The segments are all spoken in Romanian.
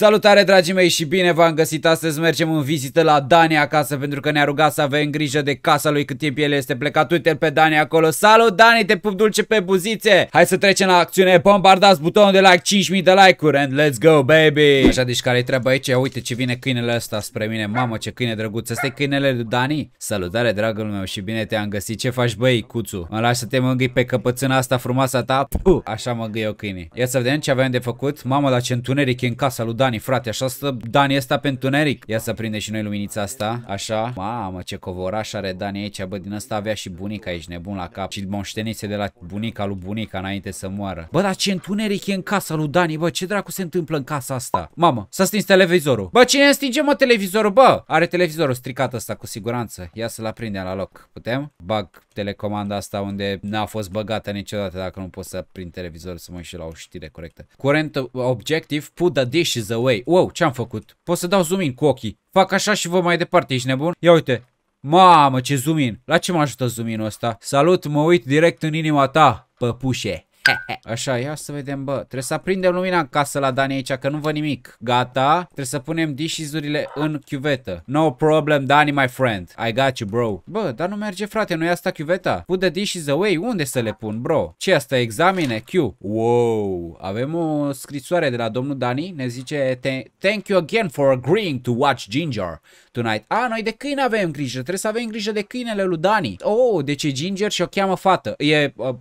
Salutare dragii mei și bine v-am găsit astăzi mergem în vizită la Dani acasă pentru că ne-a rugat să avem grijă de casa lui cât timp el este plecat. Uite-l pe Dani acolo. Salut Dani, te pup dulce pe buzițe. Hai să trecem la acțiune. Bombardați butonul de like, 5000 de like-uri and let's go baby. Așa deci care-i treaba aici? Uite ce vine câinele ăsta spre mine. Mamă ce câine drăguț. Ăsta e câinele lui Dani? Salutare dragul meu și bine te-am găsit. Ce faci băi, cuțu? Mă lași să te mângâi pe căpățâna asta frumoasă ta? Puh, așa mă gâi eu câini. Ia să vedem ce avem de făcut. Mamă, la ce întuneric e în casa lui Dani, frate. Așa stă Dani ăsta pe întuneric. Ia să prinde și noi luminița asta. Așa. Mamă, ce covoraș are Dani aici. Bă, din ăsta avea și bunica aici, nebun la cap. Și moștenise de la bunica lui bunica înainte să moară. Bă, dar ce întuneric e în casa lui Dani, bă. Ce dracu se întâmplă în casa asta? Mamă, s-a stins televizorul. Bă, cine stinge mă televizorul, bă? Are televizorul stricat ăsta cu siguranță. Ia să-l aprindem la loc. Putem? Bag telecomanda asta unde n-a fost băgată niciodată dacă nu pot să prind televizorul să mă și la o știre corectă. Current objective, put the dishes away. Wow, ce-am făcut? Pot să dau zoom in cu ochii. Fac așa și vă mai departe, ești nebun? Ia uite. Mamă, ce zoom in. La ce mă ajută zoom in ăsta? Salut, mă uit direct în inima ta, păpușe. Așa, ia să vedem, bă. Trebuie să aprindem lumina în casă la Dani aici, că nu văd nimic. Gata. Trebuie să punem dishes-urile în chiuvetă. No problem, Dani, my friend. I got you, bro. Bă, dar nu merge, frate. Nu e asta chiuveta? Put the dishes away. Unde să le pun, bro? Ce asta? Examine? Q. Wow. Avem o scrisoare de la domnul Dani. Ne zice Thank you again for agreeing to watch Ginger tonight. A, noi de câine avem grijă. Trebuie să avem grijă de câinele lui Dani. Oh, deci e Ginger și o cheamă fată. E... Uh,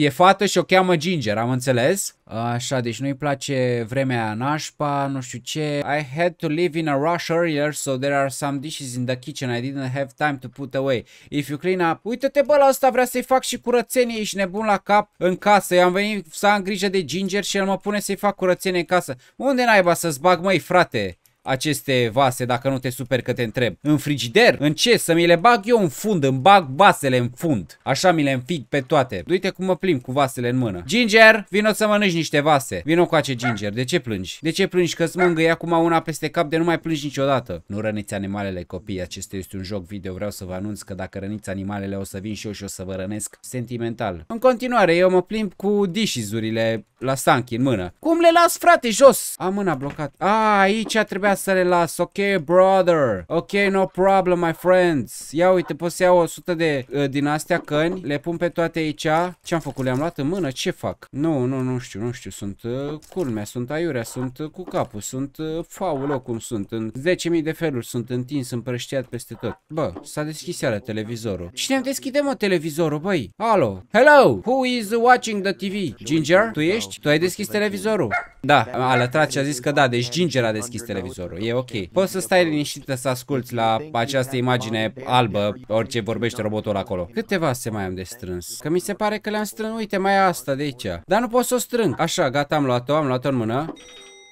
E fată și o cheamă Ginger, am înțeles? Așa, deci nu-i place vremea nașpa, nu știu ce. I had to leave in a rush earlier, so there are some dishes in the kitchen I didn't have time to put away. If you clean up... Uite-te bă, la ăsta vrea să-i fac și curățenie, ești nebun la cap în casă. Eu am venit să am grijă de Ginger și el mă pune să-i fac curățenie în casă. Unde naiba să-ți bag, măi, frate? Aceste vase dacă nu te super că te întreb? În frigider? În ce? Să mi le bag eu în fund, îmi bag vasele în fund. Așa mi le înfig pe toate. Uite cum mă plimb cu vasele în mână. Ginger, vino să mănânci niște vase. Vino cu ace Ginger. De ce plângi? De ce plângi? Că-ți mângâi acum una peste cap de nu mai plângi niciodată. Nu răniți animalele copii, acesta este un joc video. Vreau să vă anunț că dacă răniți animalele o să vin și eu și o să vă rănesc sentimental. În continuare, eu mă plimb cu dishes-urile la Sanchi în mână. Cum le las, frate, jos? Am mâna blocat. A, aici trebuia să le las. Ok, brother. Ok, no problem, my friends. Ia uite, pot să iau 100 de uh, din astea căni. Le pun pe toate aici. Ce-am făcut? Le-am luat în mână? Ce fac? Nu, nu, nu știu, nu știu. Sunt uh, culmea, sunt aiurea, sunt uh, cu capul, sunt uh, faulă cum sunt. În 10.000 de feluri sunt întins, împrăștiat peste tot. Bă, s-a deschis iară televizorul. Cine îmi deschide, mă, televizorul, băi? Alo. Hello, who is watching the TV? Ginger? Tu ești? Tu ai deschis televizorul? Da, a lătrat și a zis că da, deci Ginger a deschis televizorul e ok. Poți să stai liniștită să asculti la această imagine albă, orice vorbește robotul acolo. Câteva se mai am de strâns? Că mi se pare că le-am strâns, uite, mai asta de aici. Dar nu pot să o strâng. Așa, gata, am luat-o, am luat-o în mână.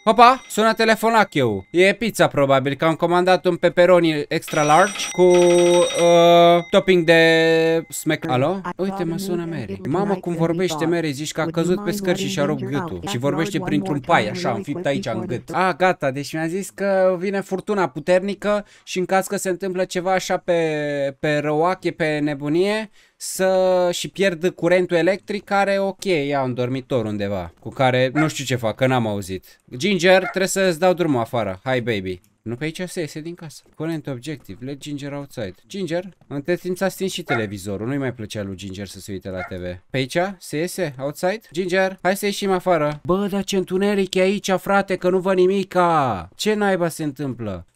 Hopa, sună telefonacheu. E pizza probabil, că am comandat un pepperoni extra large cu uh, topping de smack. Alo? Uite, mă sună Mary. Mamă, cum vorbește Mary, zici că a căzut pe scări și și-a rupt gâtul. Și vorbește printr-un pai, așa, înfipt aici în gât. Ah, gata, deci mi-a zis că vine furtuna puternică și în caz că se întâmplă ceva așa pe, pe răoache, pe nebunie, să și pierd curentul electric care, ok, ia un dormitor undeva, cu care nu știu ce fac, că n-am auzit. Ginger, trebuie să-ți dau drumul afară. Hai, baby. Nu pe aici se iese din casă. Curent objective. Let Ginger outside. Ginger? Între timp s-a stins și televizorul. Nu-i mai plăcea lui Ginger să se uite la TV. Pe aici? Se iese? Outside? Ginger? Hai să ieșim afară. Bă, dar ce întuneric e aici, frate, că nu văd nimica. Ce naiba se întâmplă?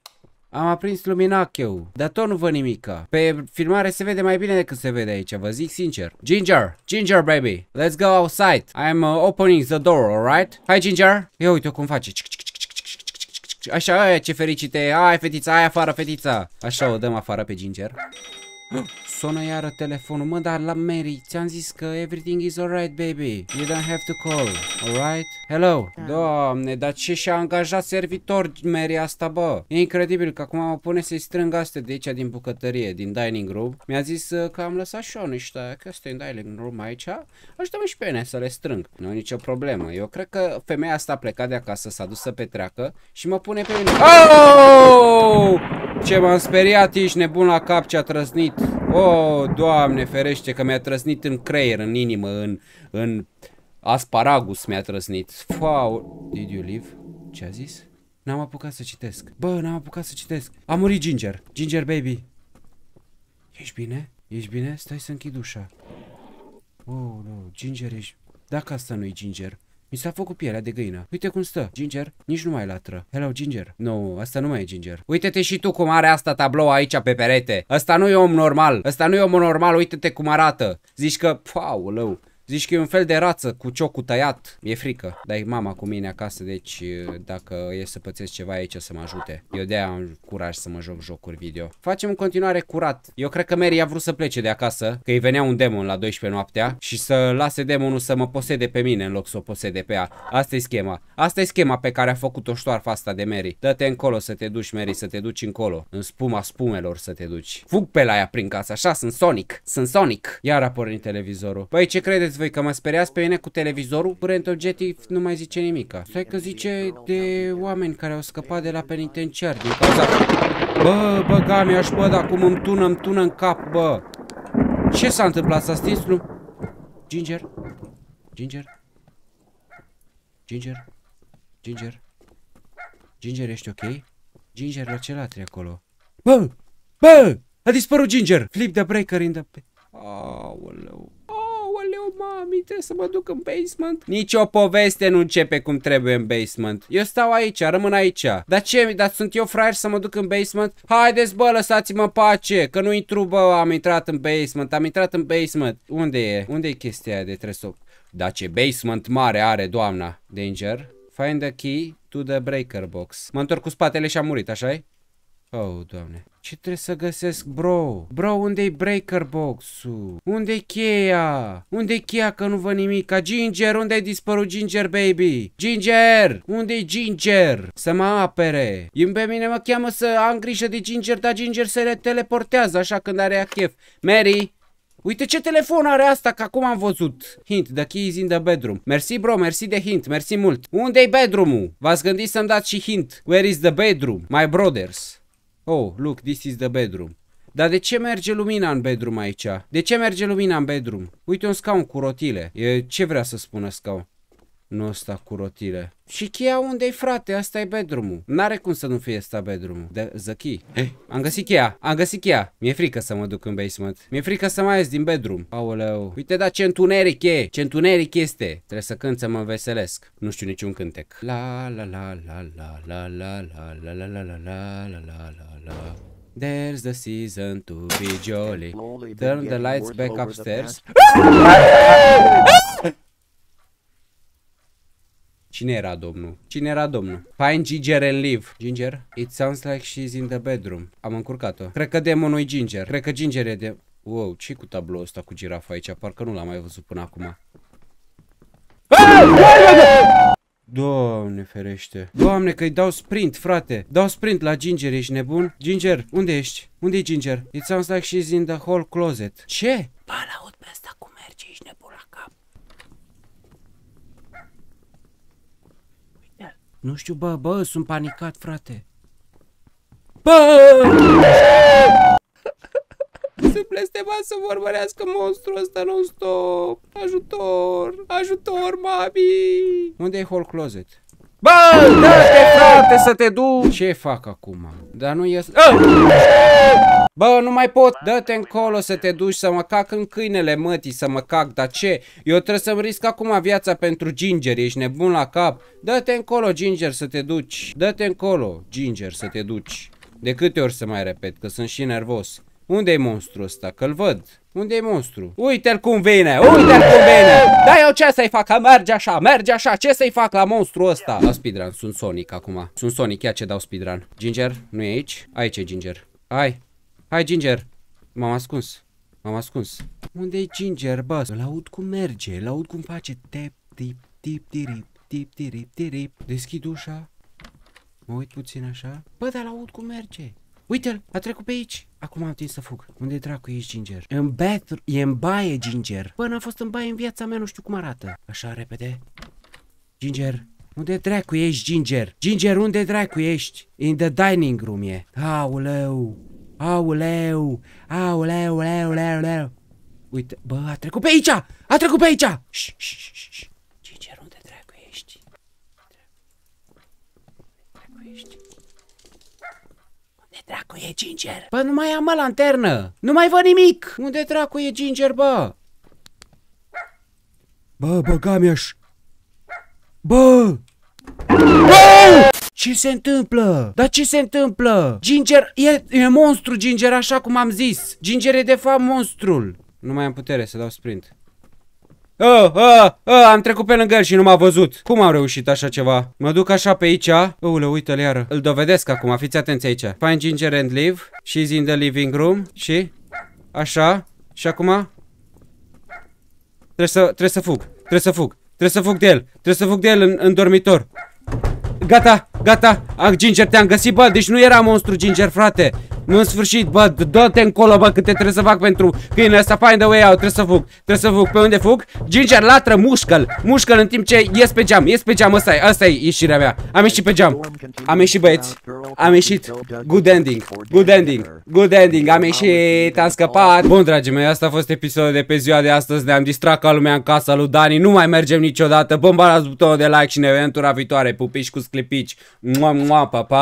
Am aprins luminacheu, dar tot nu văd nimica. Pe filmare se vede mai bine decât se vede aici, vă zic sincer. Ginger, Ginger baby, let's go outside. I'm uh, opening the door, alright? Hai Ginger. Ia uite cum face. Așa, aia ce fericite. Hai fetița, hai afară fetița. Așa o dăm afară pe Ginger. Sonă iară telefonul. Mă, dar la Mary, ți-am zis că everything is alright, baby. You don't have to call, alright? Hello? Da. Doamne, dar ce și-a angajat servitor Mary asta, bă? E incredibil că acum mă pune să-i strâng astea de aici din bucătărie, din dining room. Mi-a zis uh, că am lăsat și eu niște chestii în dining room aici. Ajută-mă și pe mine să le strâng. Nu e nicio problemă. Eu cred că femeia asta a plecat de acasă, s-a dus să petreacă și mă pune pe mine. Oh! Ce m-am speriat, ești nebun la cap ce a trăsnit. Oh, doamne ferește că mi-a trăsnit în creier, în inimă, în, în asparagus mi-a trăsnit. Wow. Did you leave? Ce a zis? N-am apucat să citesc. Bă, n-am apucat să citesc. A murit Ginger. Ginger baby. Ești bine? Ești bine? Stai să închid ușa. Oh, no. Ginger ești... Dacă asta nu-i Ginger. Mi s-a făcut pielea de găină. Uite cum stă. Ginger, nici nu mai latră. Hello, Ginger. Nu, no, asta nu mai e Ginger. Uite-te și tu cum are asta tablou aici pe perete. Asta nu e om normal. Asta nu e om normal. Uite-te cum arată. Zici că, lău. Zici că e un fel de rață cu ciocul tăiat. E frică. Dar e mama cu mine acasă, deci dacă e să pățesc ceva aici să mă ajute. Eu de-aia am curaj să mă joc jocuri video. Facem în continuare curat. Eu cred că Mary a vrut să plece de acasă, că îi venea un demon la 12 noaptea și să lase demonul să mă posede pe mine în loc să o posede pe ea. Asta e schema. Asta e schema pe care a făcut-o ștoarfa asta de Mary. Dă-te încolo să te duci, Mary, să te duci încolo. În spuma spumelor să te duci. Fug pe la ea prin casă, așa, sunt Sonic. Sunt Sonic. Iar a pornit televizorul. Păi ce credeți voi că mă speriați pe mine cu televizorul? Curent Objective nu mai zice nimica. Stai că zice de oameni care au scăpat de la penitenciar din cauza... Bă, bă, Gamiaș, bă, dar cum îmi tună, îmi tună în cap, bă. Ce s-a întâmplat? S-a stins nu? Ginger? Ginger? Ginger? Ginger? Ginger, ești ok? Ginger, la ce latri acolo? Bă! Bă! A dispărut Ginger! Flip the breaker in the... Aoleu aoleu, mami, trebuie să mă duc în basement. Nici o poveste nu începe cum trebuie în basement. Eu stau aici, rămân aici. Dar ce, dar sunt eu fraier să mă duc în basement? Haideți, bă, lăsați-mă pace, că nu intru, bă, am intrat în basement, am intrat în basement. Unde e? Unde e chestia aia de tresop? Da ce basement mare are doamna. Danger. Find the key to the breaker box. Mă întorc cu spatele și am murit, așa -i? Oh, doamne. Ce trebuie să găsesc, bro? Bro, unde-i breaker box-ul? Unde-i cheia? Unde-i cheia că nu văd nimic? Ca Ginger, unde-ai dispărut Ginger, baby? Ginger! Unde-i Ginger? Să mă apere. Pe mine mă cheamă să am grijă de Ginger, dar Ginger se le teleportează așa când are a chef. Mary, Uite ce telefon are asta, că acum am văzut. Hint, the key is in the bedroom. Mersi, bro, mersi de hint, mersi mult. Unde-i bedroom-ul? V-ați gândit să-mi dați și hint. Where is the bedroom? My brothers. Oh, look, this is the bedroom. Dar de ce merge lumina în bedroom aici? De ce merge lumina în bedroom? Uite un scaun cu rotile. E, ce vrea să spună scaun? Nu ăsta cu rotile. Și cheia unde-i frate? Asta e bedroom-ul. N-are cum să nu fie asta bedroom-ul. De the key. Hey, eh, am găsit cheia. Am găsit cheia. Mi-e frică să mă duc în basement. Mi-e frică să mai ies din bedroom. Aoleu. Uite da ce întuneric e. Ce întuneric este. Trebuie să cânt să mă înveselesc. Nu știu niciun cântec. La la la la la la la la la la la la la la la la la There's the season to be jolly. Turn the lights back upstairs. Cine era domnul? Cine era domnul? Find Ginger and leave. Ginger? It sounds like she's in the bedroom. Am încurcat-o. Cred că demonul e Ginger. Cred că Ginger e de... Wow, ce cu tabloul ăsta cu girafa aici? Parcă nu l-am mai văzut până acum. Doamne ferește. Doamne că-i dau sprint, frate. Dau sprint la Ginger, ești nebun? Ginger, unde ești? Unde e Ginger? It sounds like she's in the whole closet. Ce? Ba, aud pe asta cum merge, ești nebun la cap. Nu știu, bă, bă, sunt panicat, frate. Bă! Sunt blestemat să vorbărească monstrul ăsta non-stop. Ajutor! Ajutor, mami! Unde e whole closet? Bă, dă-te, frate, să te duci! Ce fac acum? Dar nu ies... Ah! Bă, nu mai pot! Dă-te încolo să te duci să mă cac în câinele mătii să mă cac, dar ce? Eu trebuie să-mi risc acum viața pentru Ginger, ești nebun la cap? Dă-te încolo, Ginger, să te duci! Dă-te încolo, Ginger, să te duci! De câte ori să mai repet, că sunt și nervos. Unde e monstru ăsta? Că-l văd. Unde e monstru? Uite-l cum vine! Uite-l cum vine! Da, eu ce să-i fac? Merge așa, merge așa! Ce să-i fac la monstru ăsta? Dau speedrun, sunt Sonic acum. Sunt Sonic, ia ce dau speedrun. Ginger, nu e aici? Aici e Ginger. Hai! Hai, Ginger! M-am ascuns. M-am ascuns. Unde e Ginger, bă? Îl aud cum merge, îl aud cum face tep, tip, tip, tirip, tip, tirip, tirip. Deschid ușa. Mă uit puțin așa. Bă, dar l-aud cum merge. Uite-l, a trecut pe aici. Acum am timp să fug. Unde dracu ești, Ginger? În bath, e în baie, Ginger. Bă, n-am fost în baie în viața mea, nu știu cum arată. Așa, repede. Ginger, unde dracu ești, Ginger? Ginger, unde dracu ești? In the dining room e. Auleu, auleu, auleu, auleu, auleu. Uite, bă, a trecut pe aici! A trecut pe aici! Ș, ș, ș, ș. Ginger, unde dracu ești? Liniște. Unde dracu e Ginger? Bă, nu mai am mă lanternă. Nu mai văd nimic. Unde dracu e Ginger, bă? Bă, bă, Gamiaș. Bă! Bă! Ce se întâmplă? Dar ce se întâmplă? Ginger, e, e monstru Ginger, așa cum am zis. Ginger e de fapt monstrul. Nu mai am putere să dau sprint. Oh, oh, oh, am trecut pe lângă el și nu m-a văzut. Cum am reușit așa ceva? Mă duc așa pe aici. Ule, uite-l iară. Îl dovedesc acum, fiți atenți aici. Find Ginger and leave. She's in the living room. Și? Așa. Și acum? Trebuie să, trebuie să fug. Trebuie să fug. Trebuie să fug de el. Trebuie să fug de el în, în dormitor. Gata, gata. Ah, Ginger, te-am găsit, bă. Deci nu era monstru Ginger, frate. Nu în sfârșit, bă, dă-te încolo, bă, câte trebuie să fac pentru câinele ăsta, find the way out, trebuie să fug, trebuie să fug, pe unde fug? Ginger, latră, mușcă-l, mușcă-l în timp ce ies pe geam, ies pe geam, ăsta e, ăsta e ieșirea mea, am ieșit pe geam, am ieșit băieți, am ieșit, good ending, good ending, good ending, am ieșit, am scăpat. Bun, dragii mei, asta a fost episodul de pe ziua de astăzi, ne-am distrat ca lumea în casa lui Dani, nu mai mergem niciodată, bombarați butonul de like și ne vedem tura viitoare, pupici cu sclipici, mua, mua, pa, pa.